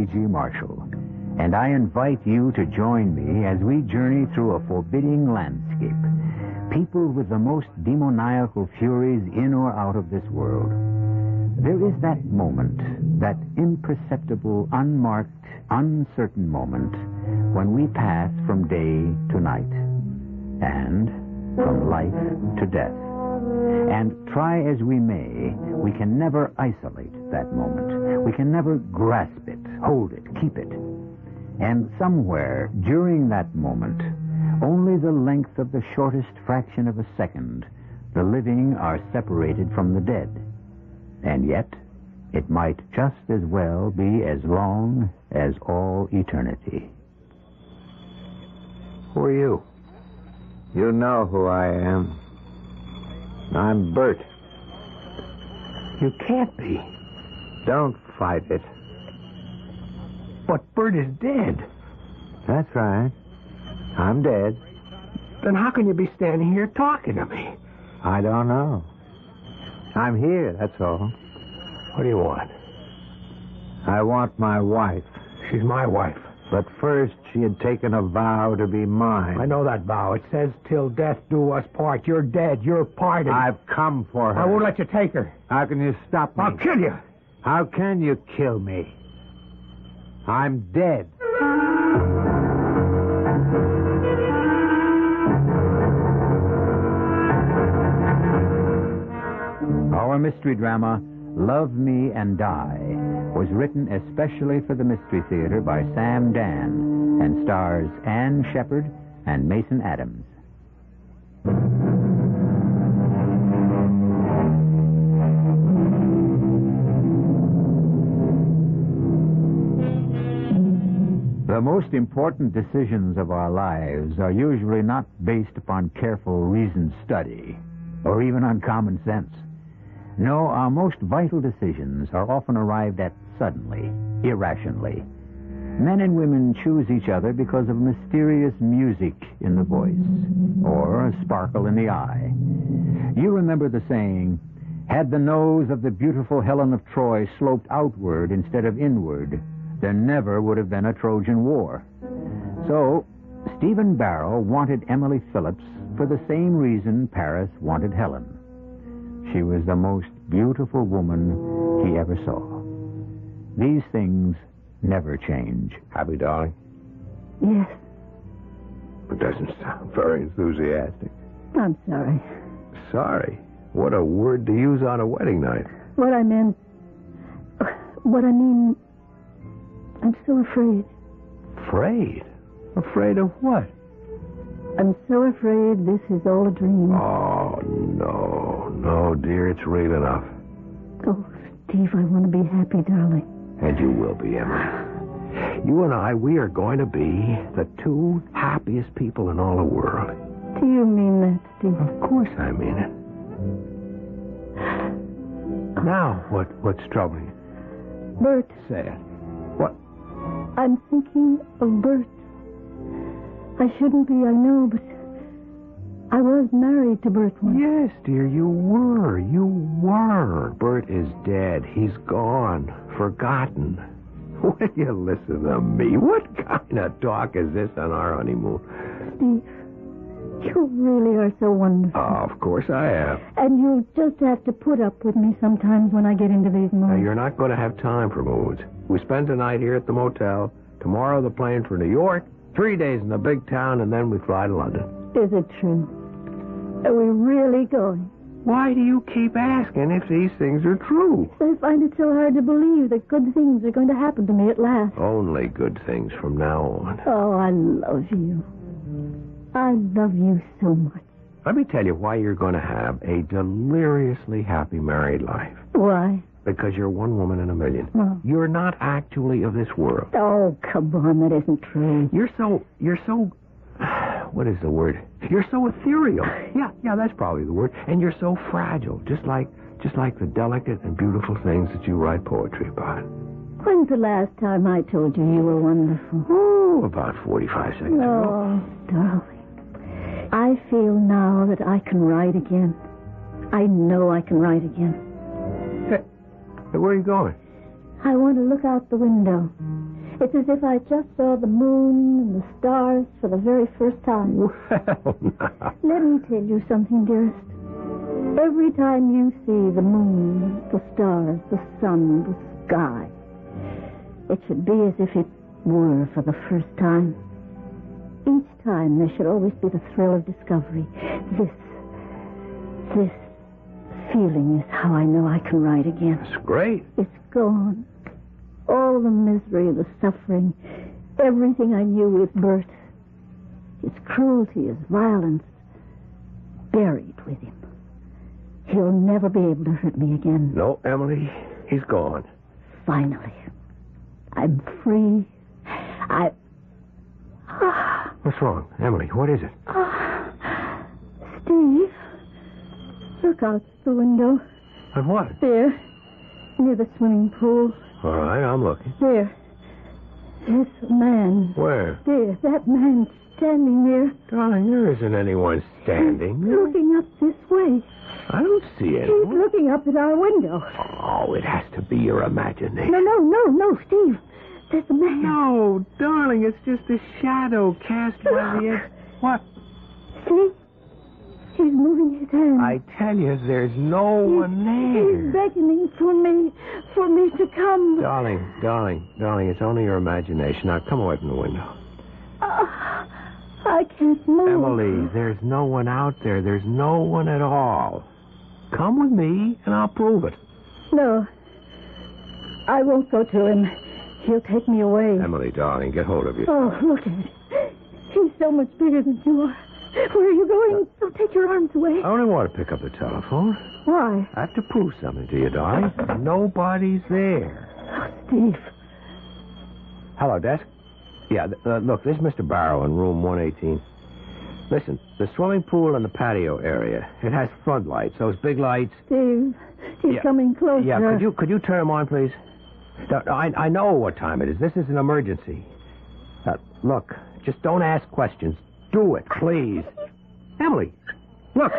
E.G. Marshall, and I invite you to join me as we journey through a forbidding landscape, peopled with the most demoniacal furies in or out of this world. There is that moment, that imperceptible, unmarked, uncertain moment, when we pass from day to night, and from life to death. And try as we may, we can never isolate that moment. We can never grasp it, hold it, keep it. And somewhere during that moment, only the length of the shortest fraction of a second, the living are separated from the dead. And yet, it might just as well be as long as all eternity. Who are you? You know who I am. I'm Bert. You can't be. Don't fight it. But Bert is dead. That's right. I'm dead. Then how can you be standing here talking to me? I don't know. I'm here, that's all. What do you want? I want my wife. She's my wife. But first, she had taken a vow to be mine. I know that vow. It says, till death do us part. You're dead. You're parted. I've come for her. I won't let you take her. How can you stop me? I'll kill you. How can you kill me? I'm dead. Our mystery drama, Love Me and Die, was written especially for the Mystery Theater by Sam Dann and stars Ann Shepherd and Mason Adams. The most important decisions of our lives are usually not based upon careful reasoned study or even on common sense. No, our most vital decisions are often arrived at suddenly, irrationally. Men and women choose each other because of mysterious music in the voice or a sparkle in the eye. You remember the saying, had the nose of the beautiful Helen of Troy sloped outward instead of inward, there never would have been a Trojan War. So, Stephen Barrow wanted Emily Phillips for the same reason Paris wanted Helen. She was the most beautiful woman he ever saw. These things never change. Happy, darling? Yes, It doesn't sound very enthusiastic. I'm sorry. Sorry. What a word to use on a wedding night. What I meant. What I mean. I'm so afraid. Afraid? Afraid of what? I'm so afraid this is all a dream. Oh, no. No, dear, it's real enough. Oh, Steve, I want to be happy, darling. And you will be, Emma. You and I, we are going to be the two happiest people in all the world. Do you mean that, Steve? Of course I mean it. Now, what what's troubling you? Bert, Say it. I'm thinking of Bert. I shouldn't be, I know, but I was married to Bert once. Yes, dear, you were. You were. Bert is dead. He's gone. Forgotten. Will you listen to me? What kind of talk is this on our honeymoon? Steve, you really are so wonderful. Oh, of course I am. And you just have to put up with me sometimes when I get into these Now, moods. you're not going to have time for moods. We spend the night here at the motel. Tomorrow, the plane for New York. Three days in the big town, and then we fly to London. Is it true? Are we really going? Why do you keep asking if these things are true? I find it so hard to believe that good things are going to happen to me at last. Only good things from now on. Oh, I love you. I love you so much. Let me tell you why you're going to have a deliriously happy married life. Why? Because you're one woman in a million. Oh. You're not actually of this world. Oh, come on, that isn't true. You're so, you're so, what is the word? You're so ethereal. Yeah, yeah, that's probably the word. And you're so fragile, just like, just like the delicate and beautiful things that you write poetry about. When's the last time I told you you were wonderful? Oh, about 45 seconds ago. Oh, darling. I feel now that I can write again. I know I can write again. Hey, Where are you going? I want to look out the window. It's as if I just saw the moon and the stars for the very first time. Well, now. Let me tell you something, dearest. Every time you see the moon, the stars, the sun, the sky, it should be as if it were for the first time. Each time there should always be the thrill of discovery. This, this feeling is how I know I can write again. It's great. It's gone. All the misery, the suffering, everything I knew with Bert. His cruelty, his violence, buried with him. He'll never be able to hurt me again. No, Emily, he's gone. Finally. I'm free. I. Ah. What's wrong? Emily, what is it? ah. Steve, look out the window. But what? There, near the swimming pool. All right, I'm looking. There. A man. Where? There, that man standing there, Darling, there isn't anyone standing. looking up this way. I don't see anyone. He's looking up at our window. Oh, it has to be your imagination. No, no, no, no, Steve. A man. No, darling, it's just a shadow cast by the edge. What? See? He's moving his hand. I tell you, there's no He's- one He's there. beckoning for me, for me to come. Darling, darling, darling, it's only your imagination. Now, come away from the window. Ah, I can't move. Emily, there's no one out there. There's no one at all. Come with me, and I'll prove it. No. I won't go to him. He'll take me away. Emily, darling, get hold of you. Oh, look at it. He's so much bigger than you are. Where are you going? Don't take your arms away. I only want to pick up the telephone. Why? I have to prove something to you, darling. Nobody's there. Oh, Steve. Hello, desk. Yeah, th- uh, look, this is Mr. Barrow in room 118. Listen, the swimming pool and the patio area, it has floodlights, those big lights. Steve. He's Yeah. coming closer. Yeah, could you could you turn them on, please? I, I know what time it is. This is an emergency. Uh, look, just don't ask questions. Do it, please. Emily, look,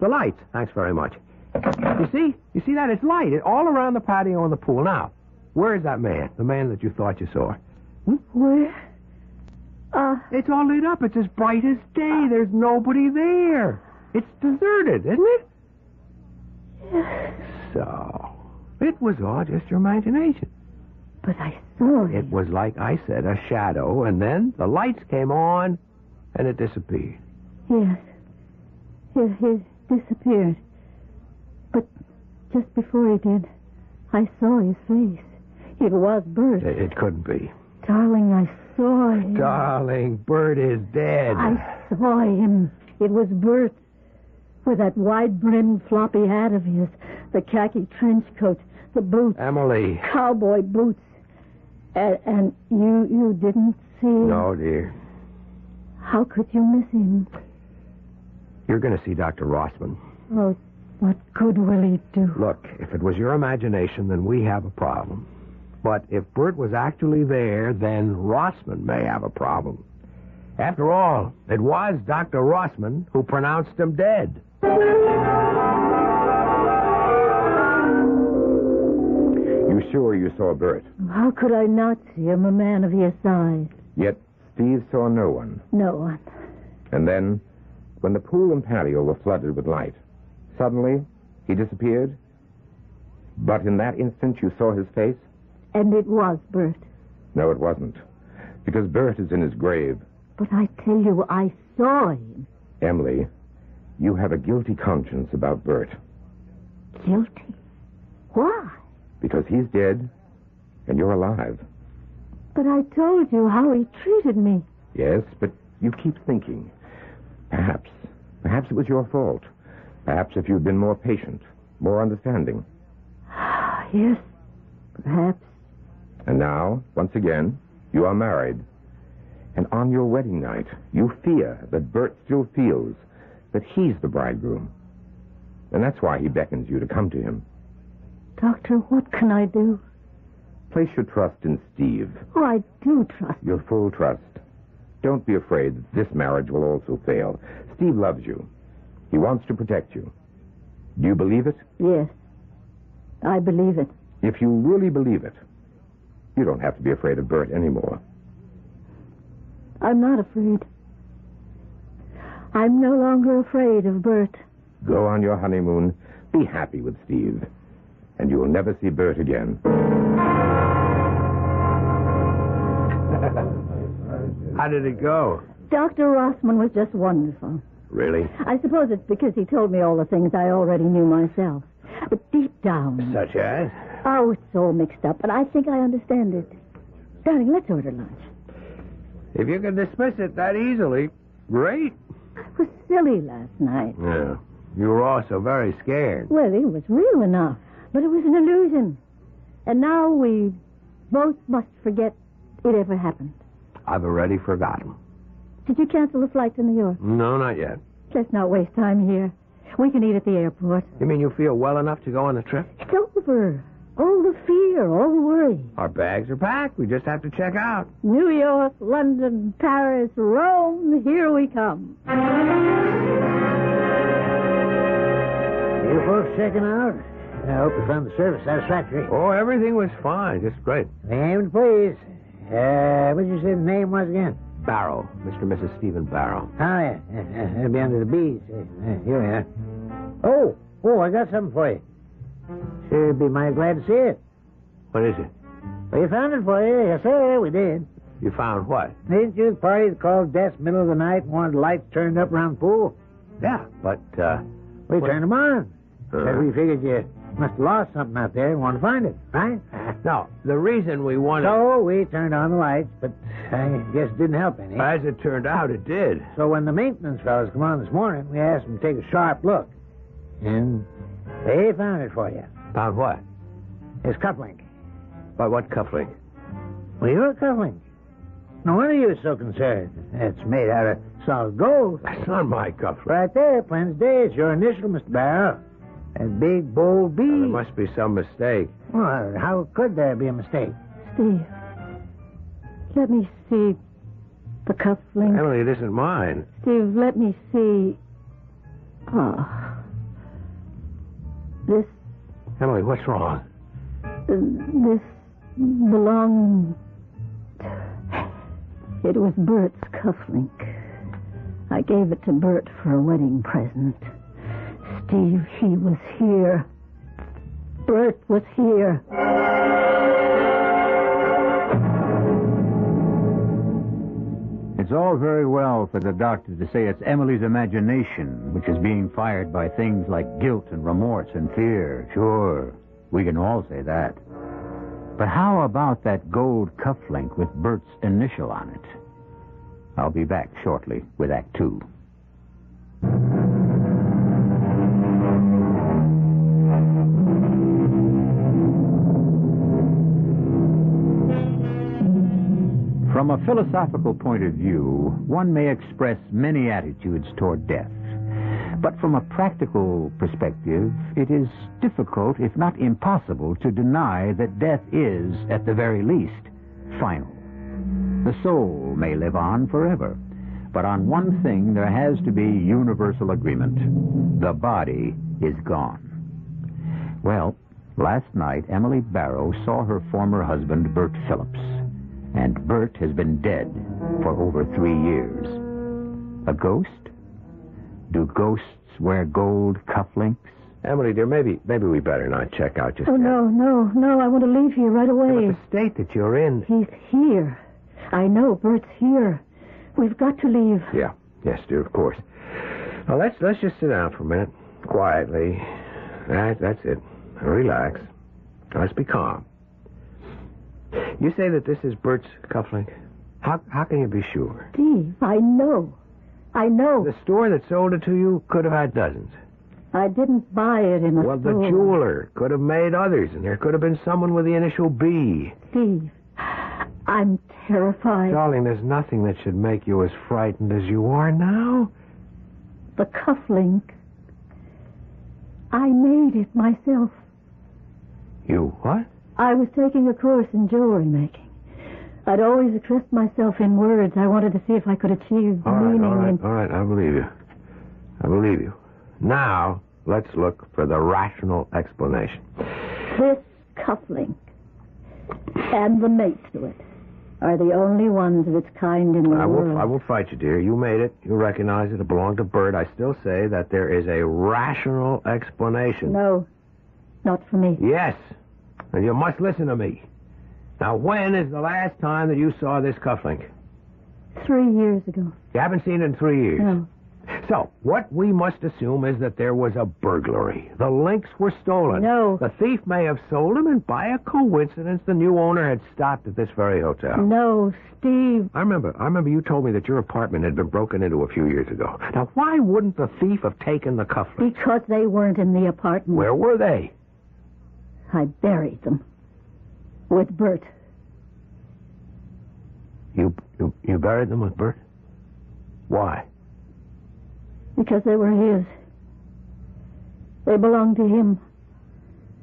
the lights. Thanks very much. You see? You see that? It's light all around the patio and the pool. Now, where is that man? The man that you thought you saw? Where? Uh, It's all lit up. It's as bright as day. There's nobody there. It's deserted, isn't it? So, it was all just your imagination. But I saw It him. was like I said, a shadow, and then the lights came on, and it disappeared. Yes. He, he disappeared. But just before he did, I saw his face. It was Bert. It, it couldn't be. Darling, I saw him. Darling, Bert is dead. I saw him. It was Bert. With that wide-brimmed floppy hat of his, the khaki trench coat, the boots, Emily. cowboy boots. And, and you you didn't see No, dear. How could you miss him? You're going to see Dr. Rossman. Oh, what good will he do? Look, if it was your imagination, then we have a problem. But if Bert was actually there, then Rossman may have a problem. After all, it was Dr. Rossman who pronounced him dead. Sure you saw Bert? How could I not see him, a man of his size? Yet Steve saw no one. No one. And then, when the pool and patio were flooded with light, suddenly he disappeared. But in that instant you saw his face? And it was Bert. No, it wasn't. Because Bert is in his grave. But I tell you, I saw him. Emily, you have a guilty conscience about Bert. Guilty. Why? Because he's dead and you're alive. But I told you how he treated me. Yes, but you keep thinking. Perhaps. Perhaps it was your fault. Perhaps if you'd been more patient, more understanding. Ah, yes, perhaps. And now, once again, you are married. And on your wedding night, you fear that Bert still feels that he's the bridegroom. And that's why he beckons you to come to him. Doctor, what can I do? Place your trust in Steve, Oh, I do trust. your full trust. Don't be afraid that this marriage will also fail. Steve loves you. He wants to protect you. Do you believe it? Yes, I believe it. If you really believe it, you don't have to be afraid of Bert anymore. I'm not afraid. I'm no longer afraid of Bert. Go on your honeymoon, be happy with Steve, and you will never see Bert again. How did it go? Dr. Rossman was just wonderful. Really? I suppose it's because he told me all the things I already knew myself. But deep down, Such as? oh, it's all mixed up, but I think I understand it. Darling, let's order lunch. If you can dismiss it that easily, great. I was silly last night. Yeah. You were also very scared. Well, it was real enough, but it was an illusion. And now we both must forget it ever happened. I've already forgotten. Did you cancel the flight to New York? No, not yet. Let's not waste time here. We can eat at the airport. You mean you feel well enough to go on the trip? It's over. All the fear, all the worry. Our bags are packed. We just have to check out. New York, London, Paris, Rome, here we come. You folks checking out? I hope you found the service satisfactory. Oh, everything was fine. Just great. Name, please. Uh, what did you say the name was again? Barrow. Mr. and Mrs. Stephen Barrow. Oh, yeah. Uh, uh, It'll be under the B's. Uh, uh, here we are. Oh, oh, I got something for you. Sure, be mighty glad to see it. What is it? We found it for you. Yes, sir, we did. You found what? Didn't you the party that called Death's middle of the night and wanted lights turned up around the pool? Yeah, but, uh... We What? turned them on. Said we figured you must have lost something out there and wanted to find it, right? No, the reason we wanted... So we turned on the lights, but I guess it didn't help any. As it turned out, it did. So when the maintenance fellows come on this morning, we asked them to take a sharp look. And they found it for you. Found what? It's cufflink. By what cufflink? Well, you're a cufflink. No wonder you're so concerned. It's made out of solid gold. That's not my cufflink. Right there, plain as day. It's your initial, Mr. Barrow. That big, bold B. Well, there must be some mistake. Well, how could there be a mistake? Steve, let me see the cufflink. Emily, it isn't mine. Steve, let me see. Oh. This, Emily, what's wrong? this belonged. It was Bert's cufflink. I gave it to Bert for a wedding present. Steve, he was here. Bert was here. It's all very well for the doctor to say it's Emily's imagination which is being fired by things like guilt and remorse and fear. Sure, we can all say that. But how about that gold cufflink with Bert's initial on it? I'll be back shortly with Act Two. From a philosophical point of view, one may express many attitudes toward death. But from a practical perspective, it is difficult, if not impossible, to deny that death is, at the very least, final. The soul may live on forever, but on one thing there has to be universal agreement. The body is gone. Well, last night Emily Barrow saw her former husband, Bert Phillips, and Bert has been dead for over three years. A ghost? Do ghosts wear gold cufflinks? Emily, dear, maybe maybe we better not check out just Oh, yet. no, no, no. I want to leave here right But away. the state that you're in. He's here. I know Bert's here. We've got to leave. Yeah, yes, dear, of course. Now let's let's just sit down for a minute, quietly. That that's it. Relax. Let's be calm. You say that this is Bert's cufflink. How how can you be sure? Steve, I know. I know. The store that sold it to you could have had dozens. I didn't buy it in a store. Well, the jeweler could have made others, and there could have been someone with the initial B. Steve, I'm terrified. Darling, there's nothing that should make you as frightened as you are now. The cufflink. I made it myself. You what? I was taking a course in jewelry making. I'd always expressed myself in words. I wanted to see if I could achieve All right, meaning all right, in all right. I believe you. I believe you. Now, let's look for the rational explanation. this cufflink and the mate to it are the only ones of its kind in the I world. will, I will fight you, dear. You made it. You recognize it. It belonged to Bert. I still say that there is a rational explanation. No, not for me. Yes. And you must listen to me. Now, when is the last time that you saw this cufflink? Three years ago. You haven't seen it in three years. No. So, what we must assume is that there was a burglary. The links were stolen. No. The thief may have sold them, and by a coincidence, the new owner had stopped at this very hotel. No, Steve. I remember. I remember you told me that your apartment had been broken into a few years ago. Now, why wouldn't the thief have taken the cufflinks? Because they weren't in the apartment. Where were they? I buried them. With Bert. You you, you buried them with Bert? Why? Because they were his. They belonged to him.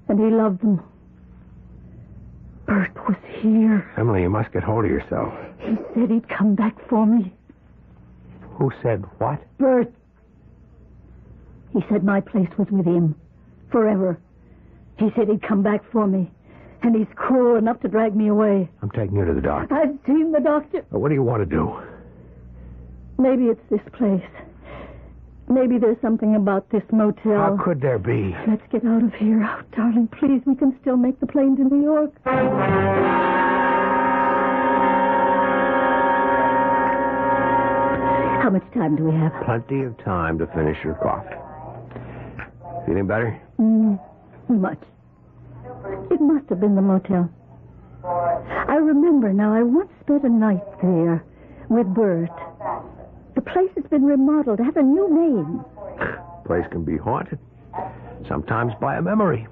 And he loved them. Bert was here. Emily, you must get hold of yourself. He said he'd come back for me. Who said what? Bert. He said my place was with him. Forever. He said he'd come back for me. And he's cruel enough to drag me away. I'm taking you to the doctor. I've seen the doctor. What do you want to do? Maybe it's this place. Maybe there's something about this motel. How could there be? Let's get out of here. Oh, darling, please, we can still make the plane to New York. How much time do we have? Plenty of time to finish your coffee. Feeling better? Mm, much. It must have been the motel. I remember now, I once spent a night there with Bert. The place has been remodeled, It has a new name. Place can be haunted. Sometimes by a memory.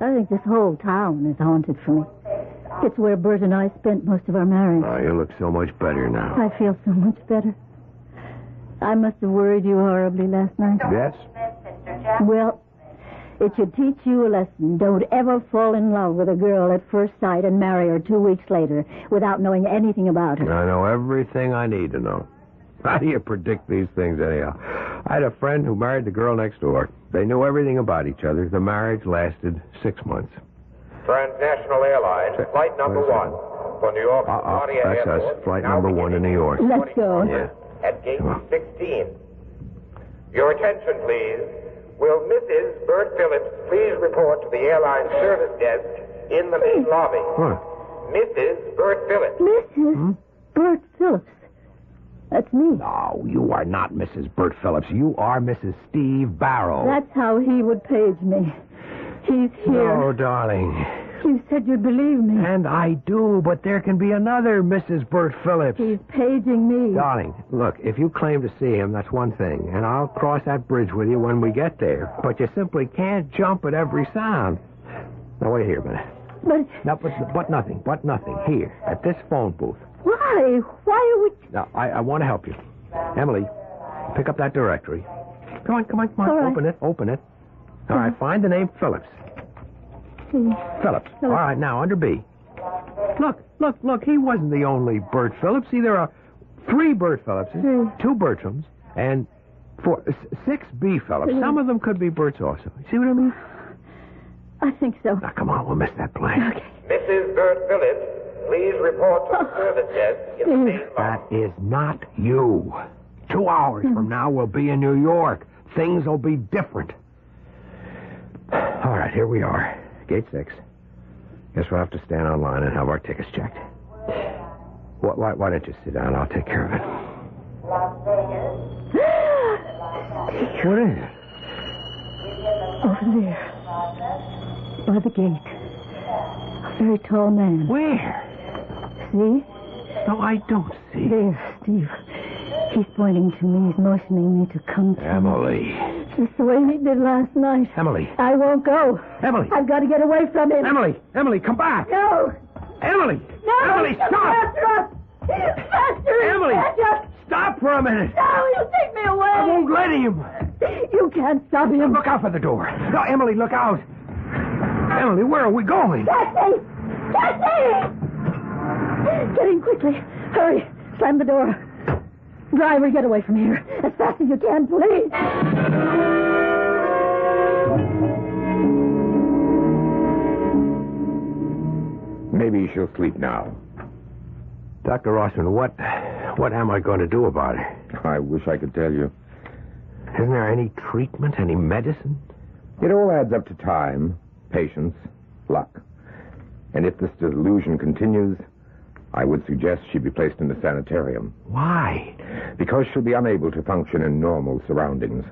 I think this whole town is haunted for me. It's where Bert and I spent most of our marriage. Oh, you look so much better now. I feel so much better. I must have worried you horribly last night. Yes? Well, it should teach you a lesson. Don't ever fall in love with a girl at first sight and marry her two weeks later without knowing anything about her. I know everything I need to know. How do you predict these things anyhow? I had a friend who married the girl next door. They knew everything about each other. The marriage lasted six months. Transnational Airlines, flight number one for New York Uh-uh, LaGuardia that's us. Flight now number one to New York. Let's go. Yeah. At gate 16. Your attention, please. Will Mrs. Bert Phillips please report to the airline service desk in the main lobby? What? Mrs. Bert Phillips. Mrs. Hmm? Bert Phillips. That's me. No, you are not Mrs. Bert Phillips. You are Mrs. Steve Barrow. That's how he would page me. He's here. No, darling. You said you'd believe me. And I do, but there can be another Mrs. Bert Phillips. He's paging me. Darling, look, if you claim to see him, that's one thing, and I'll cross that bridge with you when we get there. But you simply can't jump at every sound. Now, wait here a minute. But No, but, but nothing, but nothing. Here, at this phone booth. why? Why are we... Now, I, I want to help you. Emily, pick up that directory. Come on, come on, come on. All right. Open it, open it. All right, find the name Phillips. Phillips. All right, now, under B. Look, look, look, he wasn't the only Bert Phillips. See, there are three Bert Phillipses, Hmm. two Bertrams, and four, s- six B Phillips. Hmm. Some of them could be Berts also. See what I mean? I think so. Now, come on, we'll miss that plane. Okay. Mrs. Bert Phillips, please report to the oh. service desk in the main lobby. That is not you. Two hours hmm. from now, we'll be in New York. Things will be different. All right, here we are. Gate six. Guess we'll have to stand online and have our tickets checked. Why, why, why don't you sit down? I'll take care of it. What is it? Over there. By the gate. A very tall man. Where? See? No, I don't see. There, Steve. He's pointing to me. He's motioning me to come to him. Just the way he did last night. Emily. I won't go. Emily. I've got to get away from him. Emily. Emily, come back. No! Emily. No! Emily, stop. Faster us! Faster! Emily. Stop for a minute. No, he'll take me away! I won't let him. You can't stop him. Look out for the door. No, Emily, look out. Emily, where are we going? Taxi! Taxi! Get in quickly. Hurry. Slam the door. Driver, get away from here. As fast as you can, please. Maybe she'll sleep now. Dr. Rossman, what what am I going to do about it? I wish I could tell you. Isn't there any treatment, any medicine? It all adds up to time, patience, luck. And if this delusion continues, I would suggest she be placed in a sanitarium. Why? Because she'll be unable to function in normal surroundings.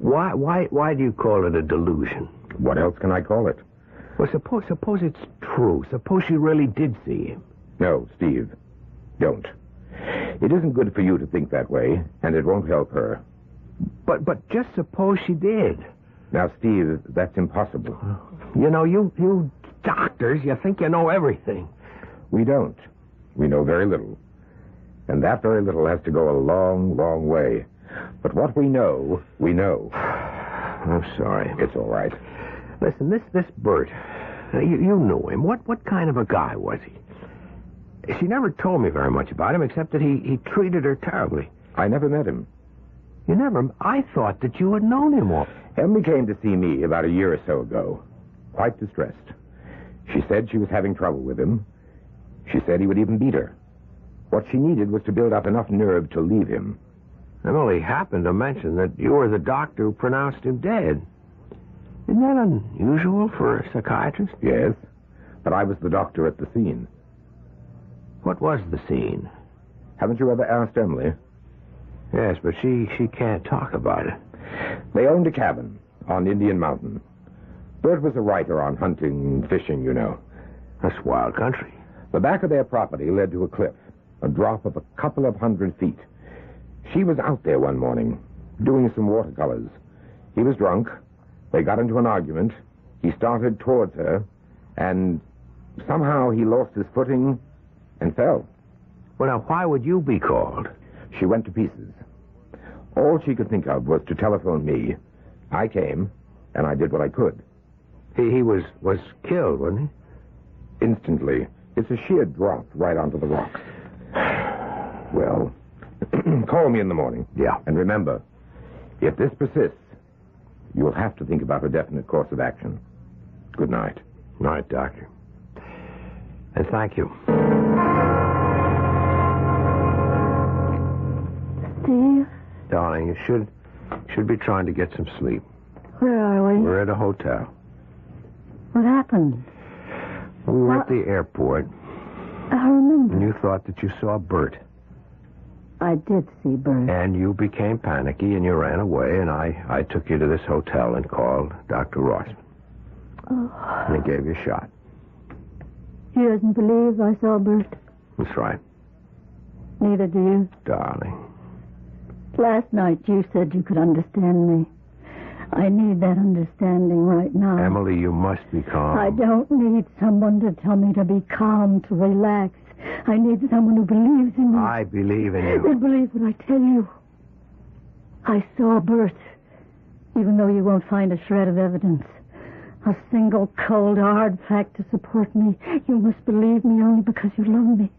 Why why why do you call it a delusion? What else can I call it? Well, suppose suppose it's true. Suppose she really did see him. No, Steve. Don't. It isn't good for you to think that way, and it won't help her. But but just suppose she did. Now, Steve, that's impossible. You know, you you doctors, you think you know everything. We don't. We know very little. And that very little has to go a long, long way. But what we know, we know. I'm sorry. It's all right. Listen, this this Bert, uh, you, you knew him. What what kind of a guy was he? She never told me very much about him, except that he, he treated her terribly. I never met him. You never. I thought that you had known him all. Emily came to see me about a year or so ago, quite distressed. She said she was having trouble with him. She said he would even beat her. What she needed was to build up enough nerve to leave him. Emily happened to mention that you were the doctor who pronounced him dead. Isn't that unusual for a psychiatrist? Yes, but I was the doctor at the scene. What was the scene? Haven't you ever asked Emily? Yes, but she she can't talk about it. They owned a cabin on Indian Mountain. Bert was a writer on hunting, and fishing, you know. That's wild country. The back of their property led to a cliff, a drop of a couple of hundred feet. She was out there one morning, doing some watercolors. He was drunk. They got into an argument. He started towards her, and somehow he lost his footing and fell. Well, now, why would you be called? She went to pieces. All she could think of was to telephone me. I came, and I did what I could. He, he was was killed, wasn't he? Instantly, it's a sheer drop right onto the rocks. Well, call me in the morning. Yeah. And remember, if this persists, you'll have to think about a definite course of action. Good night. Night, doctor. And thank you. Steve, Darling, you should should be trying to get some sleep. where are we? We're at a hotel. What happened? We were at the airport, I remember. and you thought that you saw Bert. I did see Bert. And you became panicky, and you ran away, and I, I took you to this hotel and called Dr. Rossman. Oh, And he gave you a shot. he doesn't believe I saw Bert. That's right, Neither do you. darling. Last night you said you could understand me. I need that understanding right now. Emily, you must be calm. I don't need someone to tell me to be calm, to relax. I need someone who believes in me. I believe in you. you. believe what I tell you. I saw Bert, even though you won't find a shred of evidence. A single cold, hard fact to support me. You must believe me only because you love me.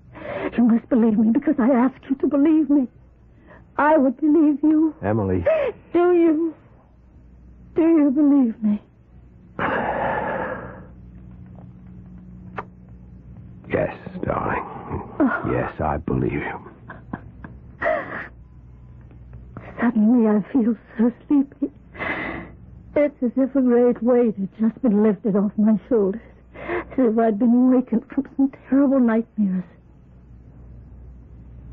You must believe me because I ask you to believe me. I would believe you. Emily, Do you? Do you believe me? yes, darling. Yes, I believe you. Suddenly I feel so sleepy. It's as if a great weight had just been lifted off my shoulders. As if I'd been awakened from some terrible nightmares.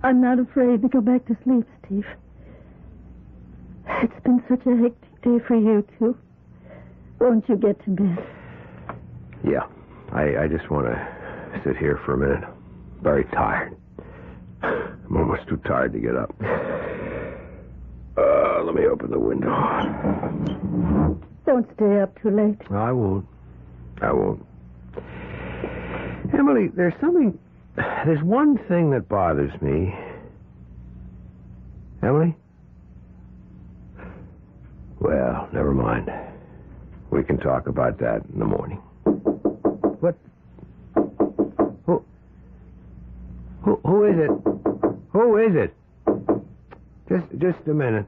I'm not afraid to go back to sleep, Steve. It's been such a hectic day for you, too. Won't you get to bed? Yeah, I, I just want to sit here for a minute. Very tired. I'm almost too tired to get up. Uh, let me open the window. Don't stay up too late. I won't. I won't. Emily, there's something. There's one thing that bothers me. Emily? Well, never mind. We can talk about that in the morning. What? Who? Who, who is it? Who is it? Just, just a minute.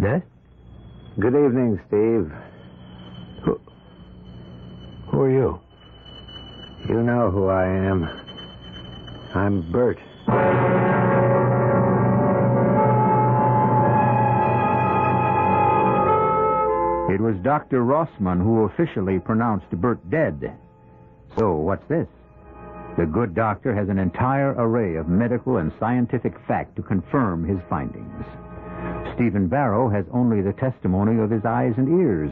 Yes? Good evening, Steve. Who, who are you? You know who I am. I'm Bert. Was Dr. Rossman who officially pronounced Bert dead. So, what's this? The good doctor has an entire array of medical and scientific fact to confirm his findings. Stephen Barrow has only the testimony of his eyes and ears.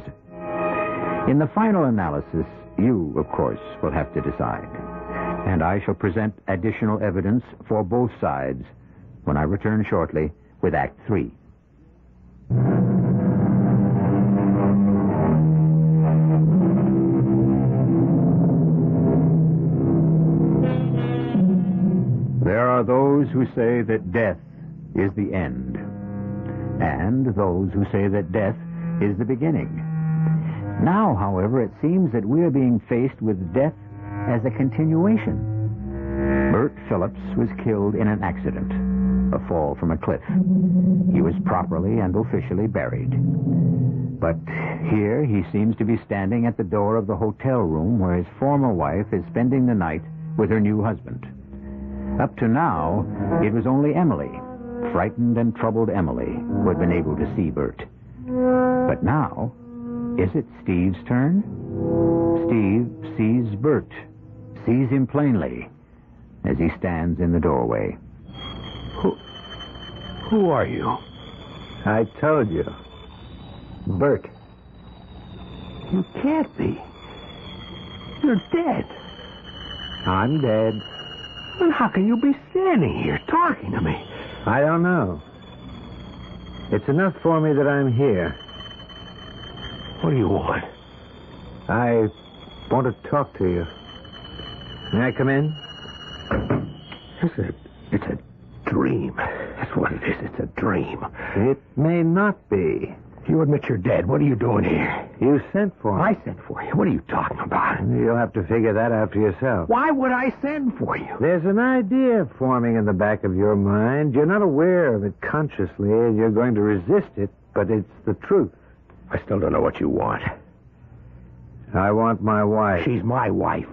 In the final analysis, you, of course, will have to decide. And I shall present additional evidence for both sides when I return shortly with Act Three. Are those who say that death is the end, and those who say that death is the beginning. Now, however, it seems that we are being faced with death as a continuation. Bert Phillips was killed in an accident, a fall from a cliff. He was properly and officially buried. But here he seems to be standing at the door of the hotel room where his former wife is spending the night with her new husband. Up to now, it was only Emily, frightened and troubled Emily, who had been able to see Bert. But now, is it Steve's turn? Steve sees Bert, sees him plainly as he stands in the doorway. Who who are you? I told you. Bert. You can't be. You're dead. I'm dead. Then how can you be standing here talking to me? I don't know. It's enough for me that I'm here. What do you want? I want to talk to you. May I come in? It's a, it's a dream. That's what it is. It's a dream. It may not be. You admit you're dead. What are you doing here? You sent for me. I sent for you. What are you talking about? You'll have to figure that out for yourself. Why would I send for you? There's an idea forming in the back of your mind. You're not aware of it consciously, and you're going to resist it, but it's the truth. I still don't know what you want. I want my wife. She's my wife.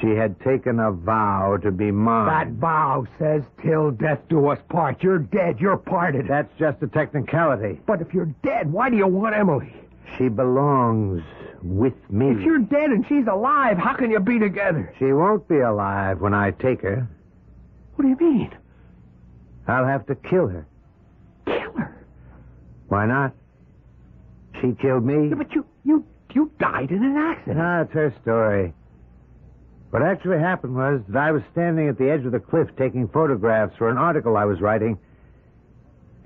She had taken a vow to be mine. That mine. vow says, till death do us part. You're dead. You're parted. That's just a technicality. But if you're dead, why do you want Emily? She belongs with me. If you're dead and she's alive, how can you be together? She won't be alive when I take her. What do you mean? I'll have to kill her. Kill her? Why not? She killed me. Yeah, but you, you, you died in an accident. Ah, it's her story. What actually happened was that I was standing at the edge of the cliff taking photographs for an article I was writing,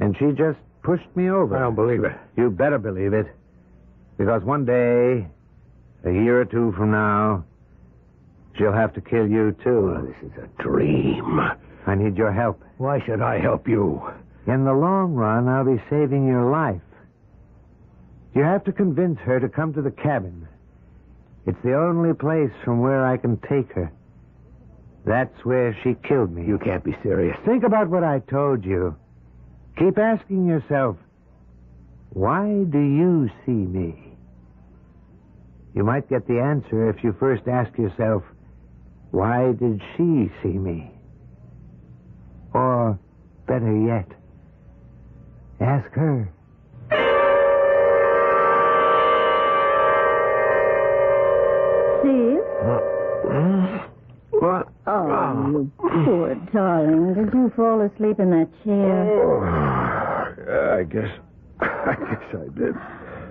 and she just pushed me over. I don't believe it. You better believe it. Because one day, a year or two from now, she'll have to kill you, too. Oh, this is a dream. I need your help. Why should I help you? In the long run, I'll be saving your life. You have to convince her to come to the cabin. It's the only place from where I can take her. That's where she killed me. You can't be serious. Think about what I told you. Keep asking yourself, why do you see me? You might get the answer if you first ask yourself, why did she see me? Or, better yet, ask her. Steve? What? Oh, ah. you poor darling. Did you fall asleep in that chair? Oh, I guess. I guess I did.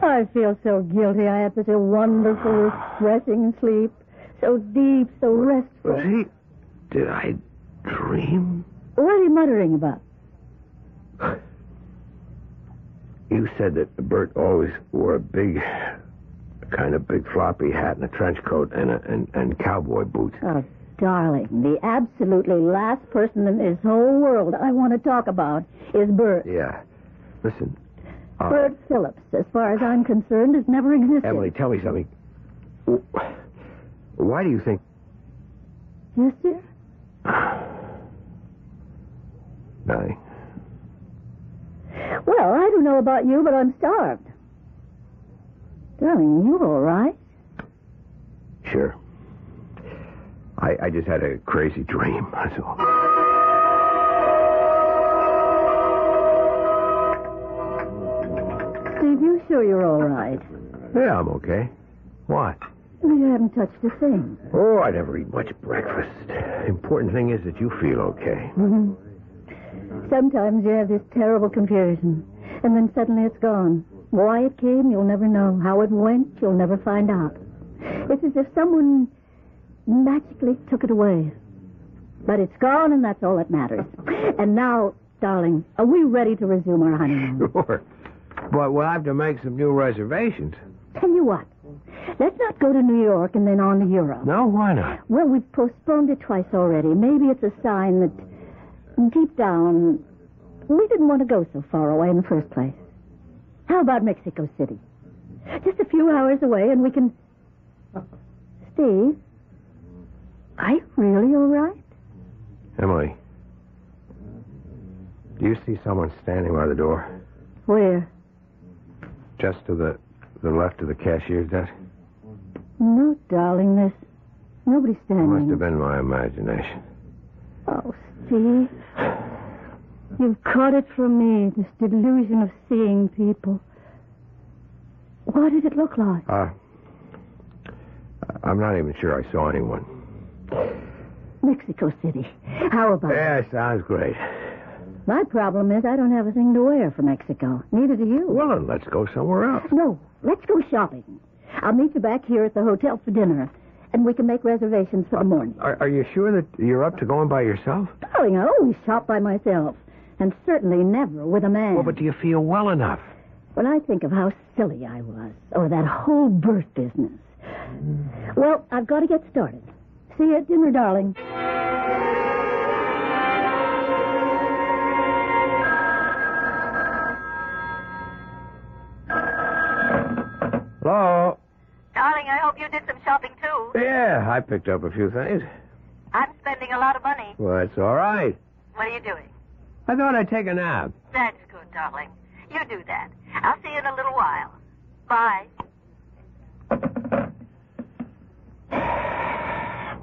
I feel so guilty. I had such a wonderful, refreshing sleep. So deep, so restful. See, did I dream? What are you muttering about? You said that Bert always wore a big, kind of big floppy hat and a trench coat and a, and, and cowboy boots. Oh, darling, the absolutely last person in this whole world I want to talk about is Bert. Yeah. Listen, uh, Bert Phillips, as far as I'm concerned, has never existed. Emily, tell me something. Why do you think? Yes, dear? Nothing. Well, I don't know about you, but I'm starved. Darling, you all right? Sure. I, I just had a crazy dream, that's all. Steve, you sure you're all right? Yeah, I'm okay. What? You haven't touched a thing. Oh, I never eat much breakfast. The important thing is that you feel okay. Mm-hmm. Sometimes you have this terrible confusion, and then suddenly it's gone. Why it came, you'll never know. How it went, you'll never find out. It's as if someone magically took it away. But it's gone, and that's all that matters. And now, darling, are we ready to resume our honeymoon? Sure. But we'll have to make some new reservations. Tell you what, let's not go to New York and then on to Europe. No, why not? Well, we've postponed it twice already. Maybe it's a sign that deep down we didn't want to go so far away in the first place. How about Mexico City? Just a few hours away and we can. Steve, are you really all right? Emily, do you see someone standing by the door? Where? Just to the, the left of the cashier's desk? No, darling, there's nobody standing. It Must have been my imagination. Oh, Steve. You've caught it from me, this delusion of seeing people. What did it look like? Uh, I'm not even sure I saw anyone. Mexico City. How about it? Yeah, sounds great. My problem is I don't have a thing to wear for Mexico. Neither do you. Well, then let's go somewhere else. No, let's go shopping. I'll meet you back here at the hotel for dinner, and we can make reservations for the morning. Are, are you sure that you're up to going by yourself? Darling, I always shop by myself, and certainly never with a man. Well, but do you feel well enough? When I think of how silly I was, or that whole birth business. Well, I've got to get started. See you at dinner, darling. Hello? Darling, I hope you did some shopping too. Yeah, I picked up a few things. I'm spending a lot of money. Well, that's all right. What are you doing? I thought I'd take a nap. That's good, darling. You do that. I'll see you in a little while. Bye.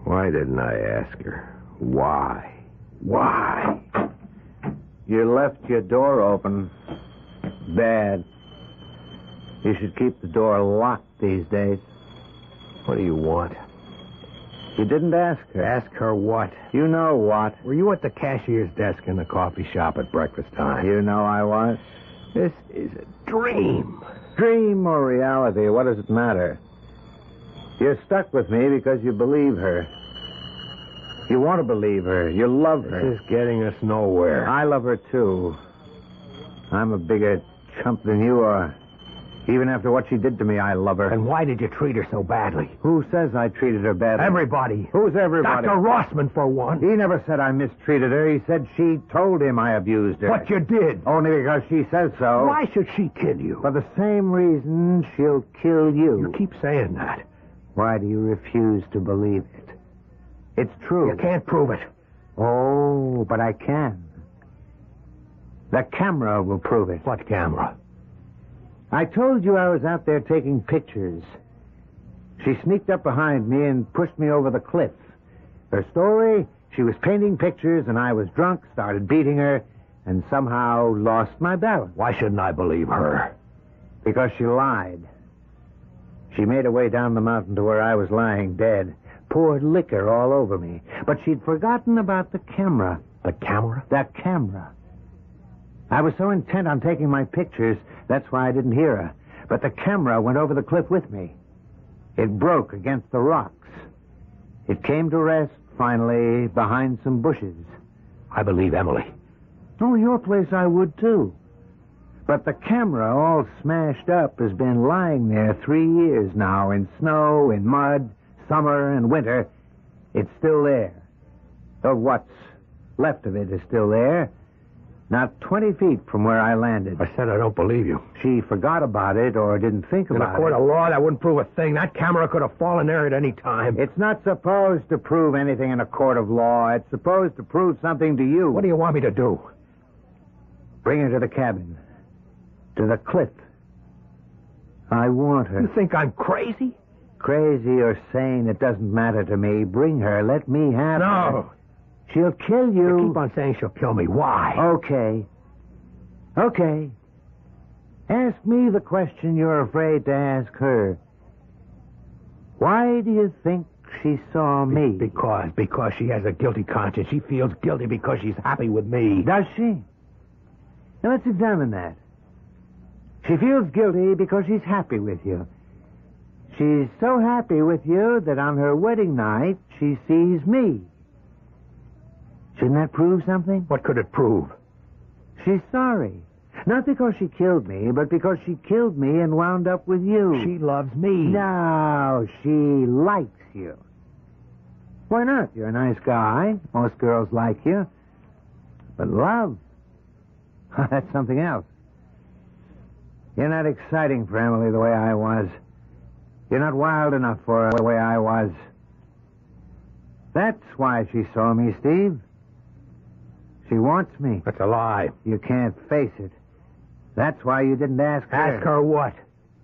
Why didn't I ask her? Why? Why? You left your door open. Bad. You should keep the door locked these days. What do you want? You didn't ask her. Ask her what? You know what. Were you at the cashier's desk in the coffee shop at breakfast time? You know I was. This is a dream. Dream or reality, what does it matter? You're stuck with me because you believe her. You want to believe her. You love her. This is getting us nowhere. I love her too. I'm a bigger chump than you are. Even after what she did to me, I love her. And why did you treat her so badly? who says I treated her badly? Everybody. Who's everybody? Dr. Rossman, for one. He never said I mistreated her. He said she told him I abused her. But you did. Only because she says so. Why should she kill you? For the same reason she'll kill you. You keep saying that. Why do you refuse to believe it? It's true. You can't prove it. Oh, but I can. The camera will prove it. What camera? I told you I was out there taking pictures. She sneaked up behind me and pushed me over the cliff. Her story, she was painting pictures and I was drunk, started beating her, and somehow lost my balance. Why shouldn't I believe her? Because she lied. She made her way down the mountain to where I was lying dead, poured liquor all over me. But she'd forgotten about the camera. The camera? That camera. I was so intent on taking my pictures, that's why I didn't hear her. But the camera went over the cliff with me. It broke against the rocks. It came to rest, finally, behind some bushes. I believe Emily. Oh, your place I would, too. But the camera, all smashed up, has been lying there three years now, in snow, in mud, summer and winter. It's still there. Or what's left of it is still there. Not 20 feet from where I landed. I said I don't believe you. She forgot about it or didn't think In about it. In a court of law, that wouldn't prove a thing. That camera could have fallen there at any time. It's not supposed to prove anything in a court of law. It's supposed to prove something to you. What do you want me to do? Bring her to the cabin. To the cliff. I want her. You think I'm crazy? crazy or sane, it doesn't matter to me. Bring her. Let me have her. No. She'll kill you. You keep on saying she'll kill me. Why? Okay. Okay. Ask me the question you're afraid to ask her. Why do you think she saw me? Because, because she has a guilty conscience. She feels guilty because she's happy with me. Does she? Now let's examine that. She feels guilty because she's happy with you. She's so happy with you that on her wedding night she sees me. Shouldn't that prove something? What could it prove? She's sorry. Not because she killed me, but because she killed me and wound up with you. She loves me. No, she likes you. Why not? You're a nice guy. Most girls like you. But love? That's something else. You're not exciting for Emily the way I was. You're not wild enough for her the way I was. That's why she saw me, Steve. She wants me. That's a lie. You can't face it. That's why you didn't ask her. Ask her what?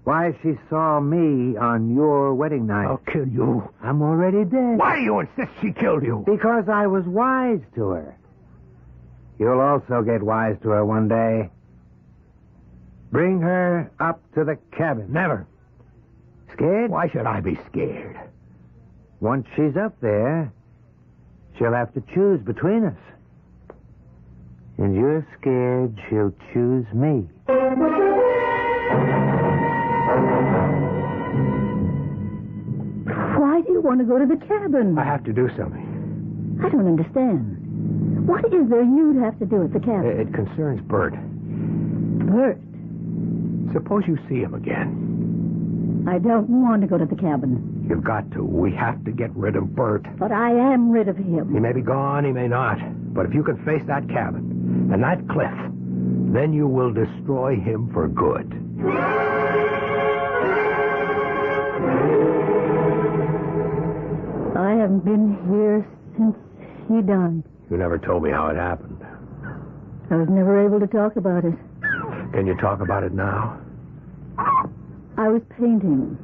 Why she saw me on your wedding night. I'll kill you. I'm already dead. Why do you insist she killed you? Because I was wise to her. You'll also get wise to her one day. Bring her up to the cabin. Never. Scared? Why should I be scared? Once she's up there, she'll have to choose between us. And you're scared she'll choose me. Why do you want to go to the cabin? I have to do something. I don't understand. What is there you'd have to do at the cabin? It, it concerns Bert. Bert, Suppose you see him again. I don't want to go to the cabin. You've got to. We have to get rid of Bert. But I am rid of him. He may be gone, he may not. But if you can face that cabin and that cliff, then you will destroy him for good. I haven't been here since he died. You never told me how it happened. I was never able to talk about it. Can you talk about it now? I was painting.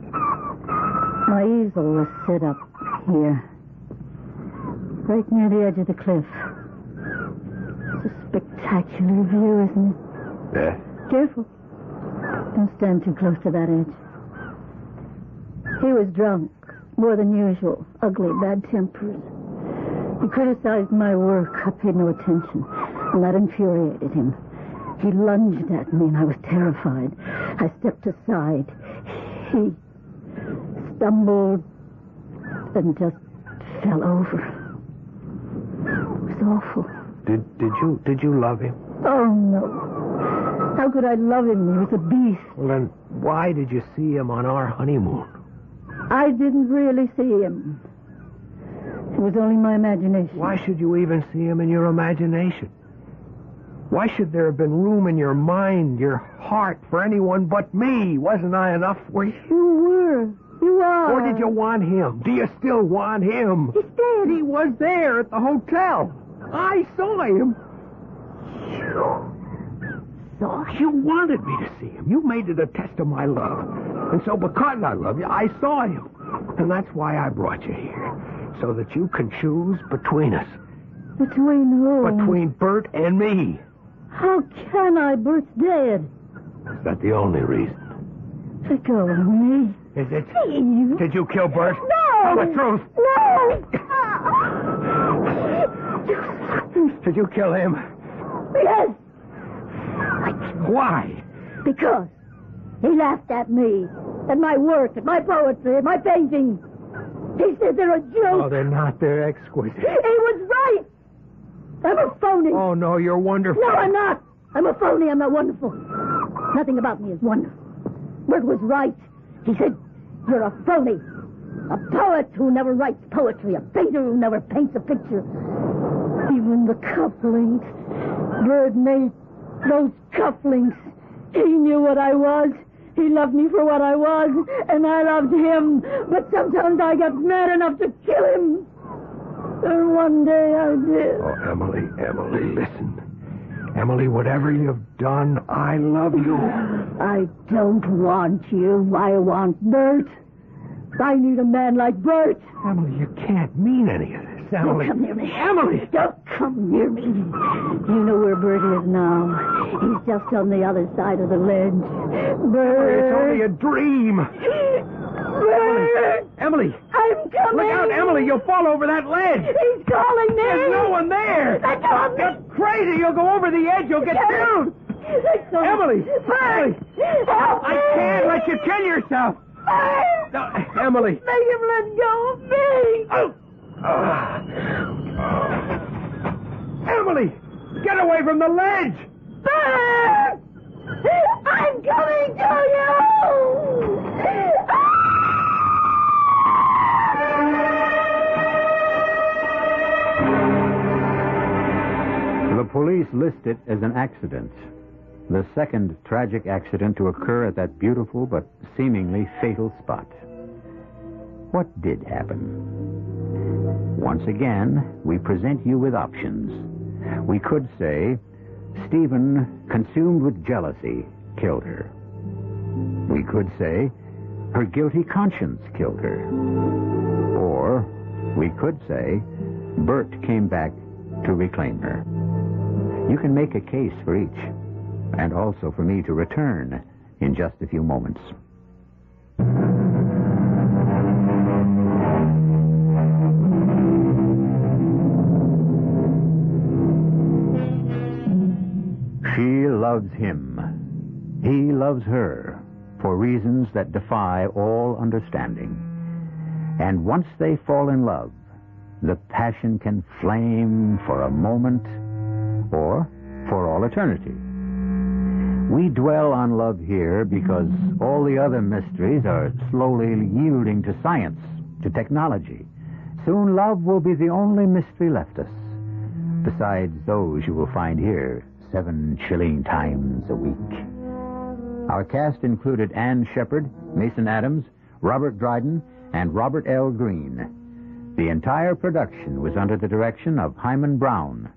My easel was set up here, right near the edge of the cliff. It's a spectacular view, isn't it? Yeah. Careful. Don't stand too close to that edge. He was drunk, more than usual, ugly, bad tempered. He criticized my work. I paid no attention, and that infuriated him. He lunged at me, and I was terrified. I stepped aside. He stumbled and just fell over. It was awful. Did did you did you love him? Oh, no. How could I love him? He was a beast. Well then why did you see him on our honeymoon? I didn't really see him. It was only my imagination. Why should you even see him in your imagination? Why should there have been room in your mind, your heart, for anyone but me? Wasn't I enough for you? You were. You are. Or did you want him? Do you still want him? He's dead. He was there at the hotel. I saw him. You? Saw You wanted me to see him. You made it a test of my love. And so because I love you, I saw him. And that's why I brought you here. So that you can choose between us. Between whom? Between Bert and me. How can I? Bert's dead. Is that the only reason? Let go of me. Is it? Please. Did you kill Bert? No. Tell the truth. No. Did you kill him? yes, Why? because he laughed at me, at my work, at my poetry, at my painting. He said they're a joke. Oh, they're not. They're exquisite. he was right. I'm a phony. Oh, no, you're wonderful. No, I'm not. I'm a phony. I'm not wonderful. Nothing about me is wonderful. Bert was right. He said, You're a phony. A poet who never writes poetry. A painter who never paints a picture. Even the cufflinks. Bert made those cufflinks. He knew what I was. He loved me for what I was, and I loved him. But sometimes I got mad enough to kill him. And one day I did. Oh, Emily, Emily, listen. Emily, whatever you've done, I love you. I don't want you. I want Bert. I need a man like Bert. Emily, you can't mean any of this. Don't come near me. Emily! Don't come near me. You know where Bert is now. He's just on the other side of the ledge. Bert. It's only a dream. Bert. Emily! I'm coming. Look out, Emily! You'll fall over that ledge! He's calling me. There's no one there! Let go of me. You're crazy! You'll go over the edge! You'll get killed! Go. Emily! Bert. Help I me. can't let you kill yourself! Bert. No, Emily! Make him let go of me. Oh! Oh, Emily! Get away from the ledge! Bert. I'm coming to you. Ah! The police list it as an accident. The second tragic accident to occur at that beautiful but seemingly fatal spot. What did happen? Once again, we present you with options. We could say Stephen, consumed with jealousy, killed her. We could say her guilty conscience killed her. Or we could say Bert came back to reclaim her. You can make a case for each, and also for me to return in just a few moments. Loves him. He loves her for reasons that defy all understanding. And once they fall in love, the passion can flame for a moment or for all eternity. We dwell on love here because all the other mysteries are slowly yielding to science, to technology. Soon love will be the only mystery left us, besides those you will find here seven chilling times a week. Our cast included Ann Shepherd, Mason Adams, Robert Dryden, and Robert L. Green. The entire production was under the direction of Himan Brown.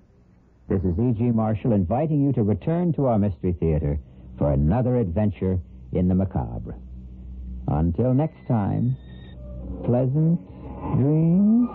This is E.G. Marshall inviting you to return to our Mystery Theater for another adventure in the macabre. Until next time, pleasant dreams.